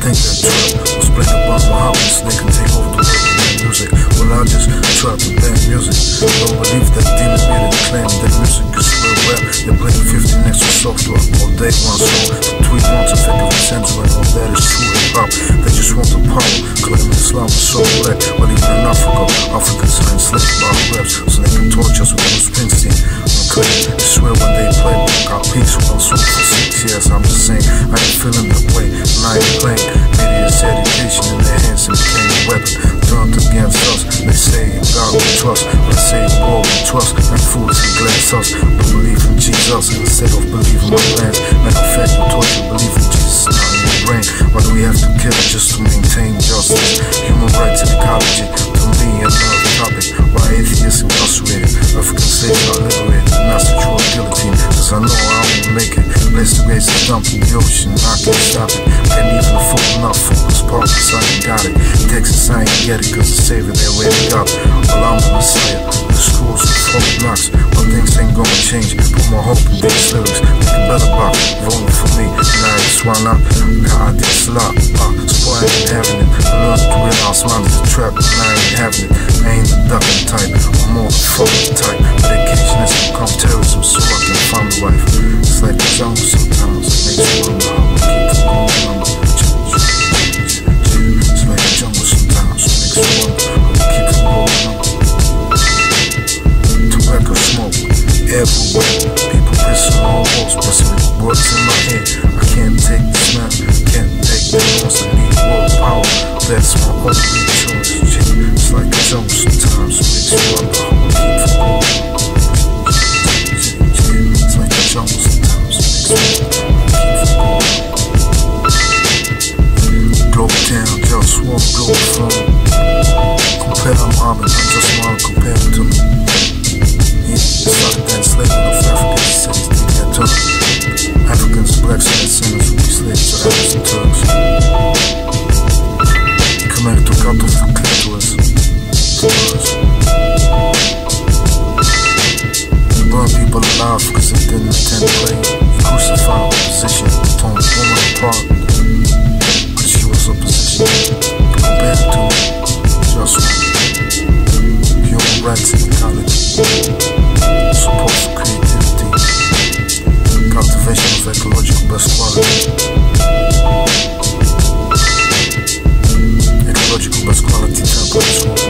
think that trap was playing about my house. They can take Try to bang music. Don't believe that demon made it claim that music is real rap. They're playing 50 next to soft rock all day one song. Tweet wants effective censor and all that is true hip hop. They just want the power, claiming Islam is so black. But even in Africa, Africans Instead of believing my plans. Fact, we taught you believe in Jesus, not in your brain. Why do we have to kill just to maintain justice? Human rights and ecology, to me, another topic. Why atheists incarcerated? African slaves are liberated, not the true guillotine. Cause I know I won't make it. Bless the race is dumped in the ocean, I can't stop it. Can't even afford enough focus, I ain't got it. Texas, I ain't get it, cause the savior they got. Well, I'm the messiah. The schools with four blocks, but things ain't gonna change. Put my hope in these lyrics. Make a better box, voting for me. And I just wanna, God, this lot. Uh, so I ain't having it. I learned to realize mine is a trap, and I ain't having it. Everywhere. People pissing on walls, pressing words in my head. I can't take the smell, can't take the noise. I need world power. That's my only choice. It's like the jungle sometimes, makes you wonder de Cuba, escola de tapas